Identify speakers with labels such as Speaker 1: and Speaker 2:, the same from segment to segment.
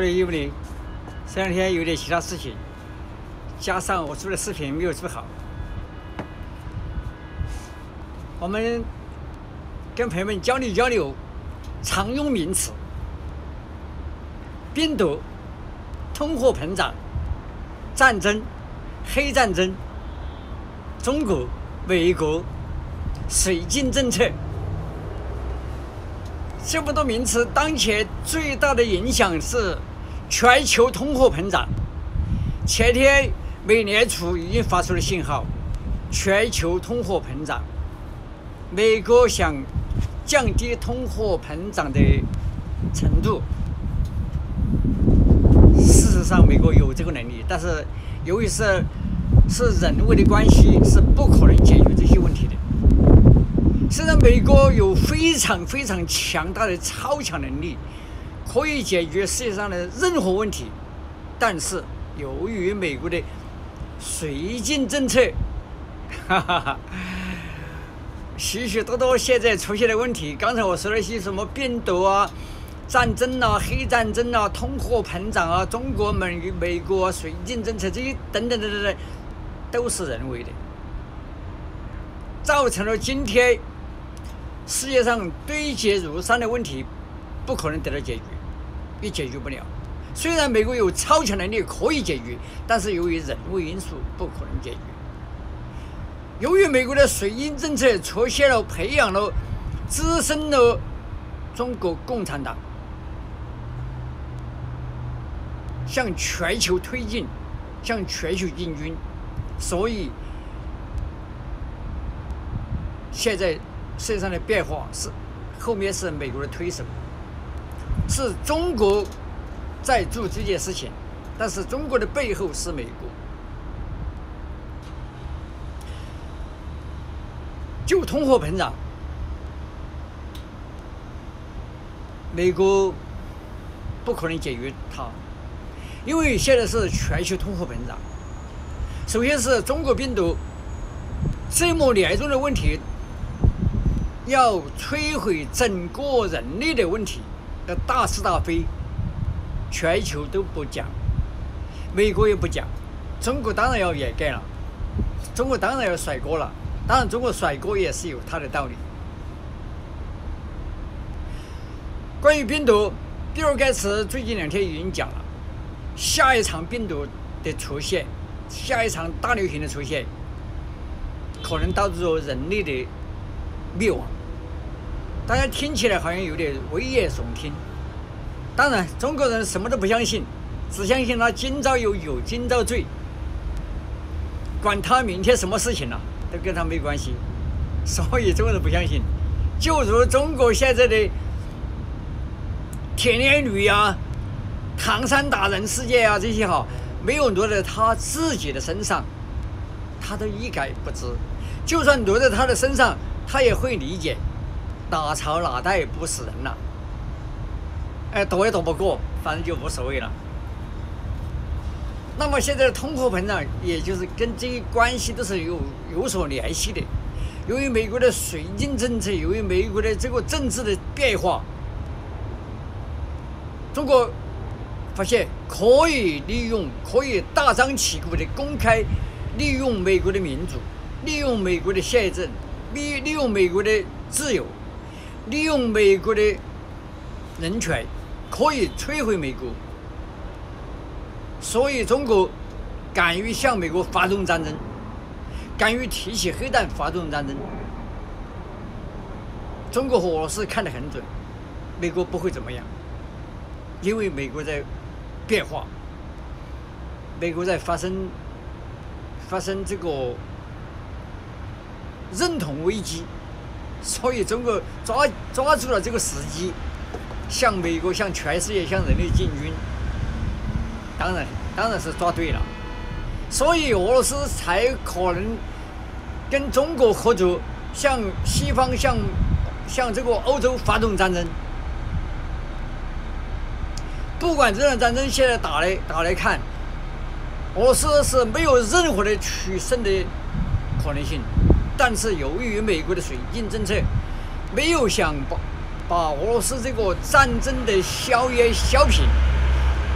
Speaker 1: 可能有的，这两天有点其他事情，加上我做的视频没有做好，我们跟朋友们交流交流常用名词：病毒、通货膨胀、战争、黑战争、中国、美国、水晶政策。这么多名词，当前最大的影响是全球通货膨胀。前天美联储已经发出了信号，全球通货膨胀。美国想降低通货膨胀的程度，事实上美国有这个能力，但是由于是是人为的关系，是不可能解决这些问题的。虽然美国有非常非常强大的超强能力，可以解决世界上的任何问题，但是由于美国的绥靖政策，哈哈哈，许许多多现在出现的问题，刚才我说那些什么病毒啊、战争啊、黑战争啊、通货膨胀啊、中国美美国绥靖政策这些等等等等等，都是人为的，造成了今天。世界上堆积如山的问题不可能得到解决，也解决不了。虽然美国有超强能力可以解决，但是由于人为因素不可能解决。由于美国的绥靖政策出现了培养了滋生了中国共产党向全球推进、向全球进军，所以现在。世界上的变化是后面是美国的推手，是中国在做这件事情，但是中国的背后是美国。就通货膨胀，美国不可能解决它，因为现在是全球通货膨胀。首先是中国病毒这么严重的问题。要摧毁整个人类的问题，大是大非，全球都不讲，美国也不讲，中国当然要掩盖了，中国当然要甩锅了，当然中国甩锅也是有它的道理。关于病毒，比尔盖茨最近两天已经讲了，下一场病毒的出现，下一场大流行的出现，可能导致人类的灭亡。大家听起来好像有点危言耸听，当然中国人什么都不相信，只相信他今朝有酒今朝醉，管他明天什么事情了，都跟他没关系，所以中国人不相信。就如中国现在的铁链女呀、唐山打人事件啊这些哈，没有落在他自己的身上，他都一概不知；就算落在他的身上，他也会理解。哪朝哪代不死人了？哎，躲也躲不过，反正就无所谓了。那么现在的通货膨胀，也就是跟这些关系都是有有所联系的。由于美国的绥靖政策，由于美国的这个政治的变化，中国发现可以利用，可以大张旗鼓的公开利用美国的民主，利用美国的宪政，利利用美国的自由。利用美国的人权可以摧毁美国，所以中国敢于向美国发动战争，敢于提起核弹发动战争。中国和俄罗斯看得很准，美国不会怎么样，因为美国在变化，美国在发生发生这个认同危机。所以，中国抓抓住了这个时机，向美国、向全世界、向人类进军。当然，当然是抓对了。所以，俄罗斯才可能跟中国合作，向西方、向向这个欧洲发动战争。不管这场战争现在打来打来看，俄罗斯是没有任何的取胜的可能性。但是由于美国的绥靖政策，没有想把把俄罗斯这个战争的硝烟消平，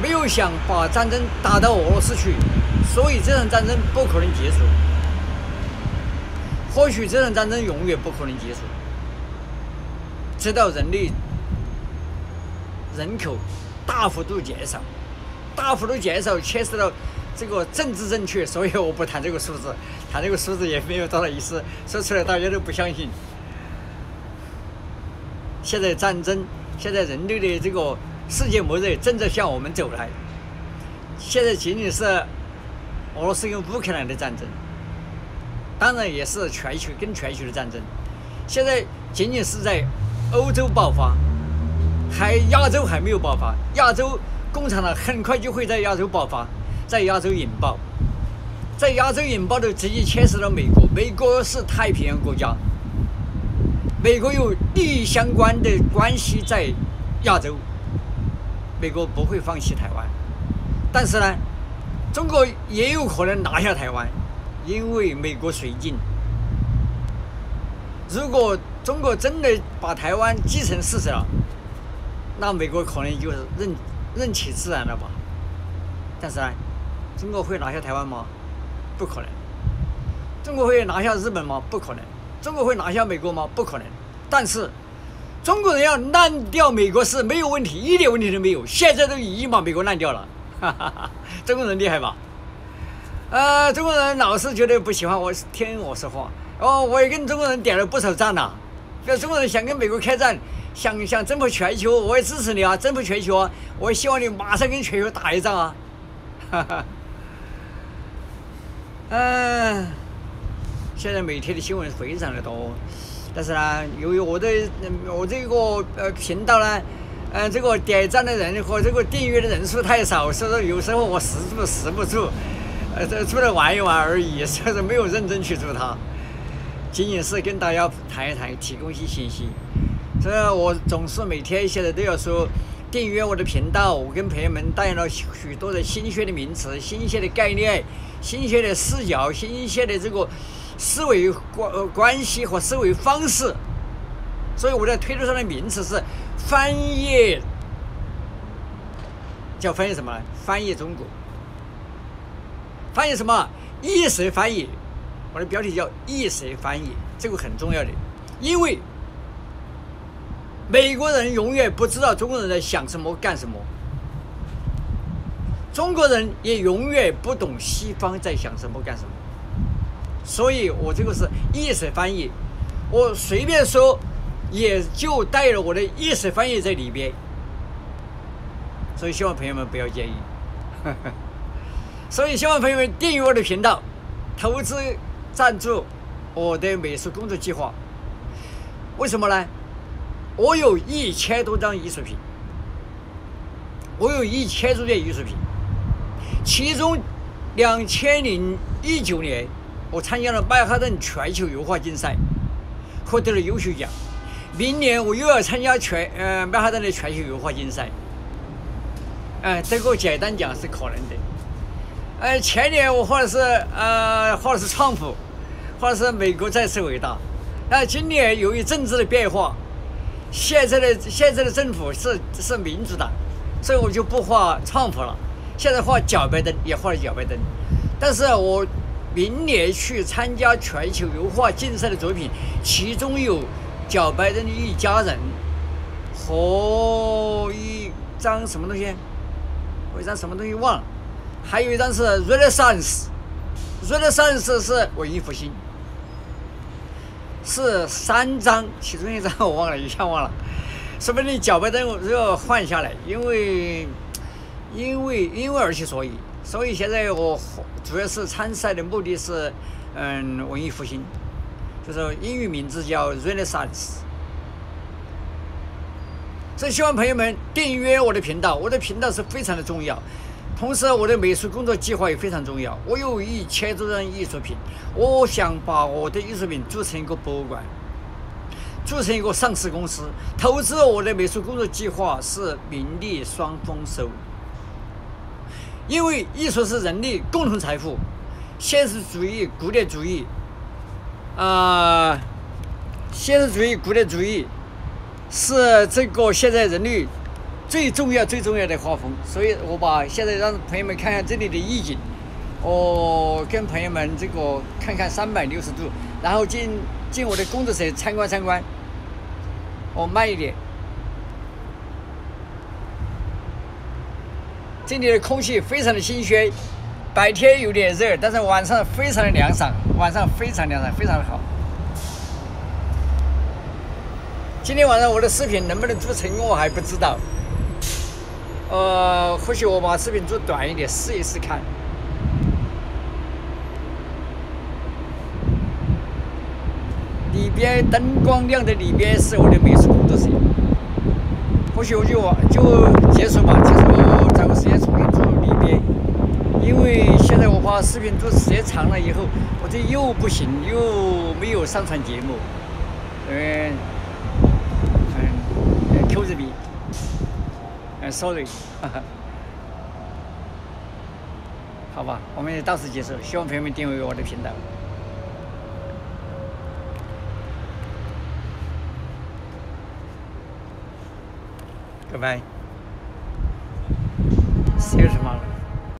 Speaker 1: 没有想把战争打到俄罗斯去，所以这场战争不可能结束。或许这场战争永远不可能结束，直到人类人口大幅度减少，大幅度减少牵涉到这个政治正确，所以我不谈这个数字，谈这个数字也没有多大意思，说出来大家都不相信。现在战争，现在人类的这个世界末日正在向我们走来。现在仅仅是俄罗斯跟乌克兰的战争。当然也是全球跟全球的战争，现在仅仅是在欧洲爆发，还亚洲还没有爆发。亚洲共产党很快就会在亚洲爆发，在亚洲引爆，在亚洲引爆的直接牵涉到美国。美国是太平洋国家，美国有利益相关的关系在亚洲，美国不会放弃台湾，但是呢，中国也有可能拿下台湾。因为美国绥靖，如果中国真的把台湾继承事实了，那美国可能就是任任其自然了吧。但是呢，中国会拿下台湾吗？不可能。中国会拿下日本吗？不可能。中国会拿下美国吗？不可能。但是中国人要烂掉美国是没有问题，一点问题都没有。现在都已经把美国烂掉了，哈哈哈！中国人厉害吧？呃，中国人老是觉得不喜欢我听我说话。哦，我也跟中国人点了不少赞呐。那中国人想跟美国开战，想想征服全球，我也支持你啊！征服全球！我希望你马上跟全球打一仗啊！哈哈。嗯，现在每天的新闻非常的多，但是呢，由于我的我这个呃频道呢，嗯，这个点赞的人和这个订阅的人数太少，所以说有时候我实住实不住。呃，这出来玩一玩而已，所以说没有认真去做它，仅仅是跟大家谈一谈，提供一些信息。所以我总是每天现在都要说，订阅我的频道，我跟朋友们带来了许多的新鲜的名词、新鲜的概念、新鲜的视角、新鲜的这个思维关关系和思维方式。所以我在推特上的名词是翻译，叫翻译什么？翻译中国。翻译什么？意识翻译，我的标题叫意识翻译，这个很重要的，因为美国人永远不知道中国人在想什么、干什么，中国人也永远不懂西方在想什么、干什么，所以我这个是意识翻译，我随便说也就带了我的意识翻译在里边，所以希望朋友们不要介意。所以，希望朋友们订阅我的频道，投资赞助我的美术工作计划。为什么呢？我有一千多张艺术品，我有一千多件艺术品，其中两千零一九年我参加了曼哈顿全球油画竞赛，获得了优秀奖。明年我又要参加全呃曼哈顿的全球油画竞赛，哎，这个简单讲是可能的。呃，前年我画的是呃，画的是川普，画的是美国再次伟大。那今年由于政治的变化，现在的现在的政府是是民主党，所以我就不画创普了。现在画小白灯，也画了小白灯。但是我明年去参加全球油画竞赛的作品，其中有小白灯的一家人和一张什么东西，我一张什么东西忘了。还有一张是 Renaissance，Renaissance 是文艺复兴，是三张，其中一张我忘了，一下忘了。说不定脚背灯如果换下来，因为因为因为而且所以，所以现在我主要是参赛的目的是，嗯，文艺复兴，就是英语名字叫 Renaissance。所以希望朋友们订阅我的频道，我的频道是非常的重要。同时，我的美术工作计划也非常重要。我有一千多张艺术品，我想把我的艺术品做成一个博物馆，做成一个上市公司。投资我的美术工作计划是名利双丰收，因为艺术是人类共同财富。现实主义、古典主义，啊，现实主义、古典主义是这个现在人类最重要、最重要的画风。所以我把现在让朋友们看看这里的意境，我跟朋友们这个看看三百六十度，然后进进我的工作室参观参观。我慢一点。这里的空气非常的新鲜，白天有点热，但是晚上非常的凉爽，晚上非常凉爽，非常的好。今天晚上我的视频能不能做成功，我还不知道。呃，或许我把视频做短一点，试一试看。里边灯光亮的里边是我的美术工作室。或许我就就结束吧，结束找个时间重新做里边。因为现在我怕视频做时间长了以后，我这又不行，又没有上传节目，嗯。，sorry，好吧，我们也到此结束，希望朋友们订阅我的频道，拜拜，谢什么？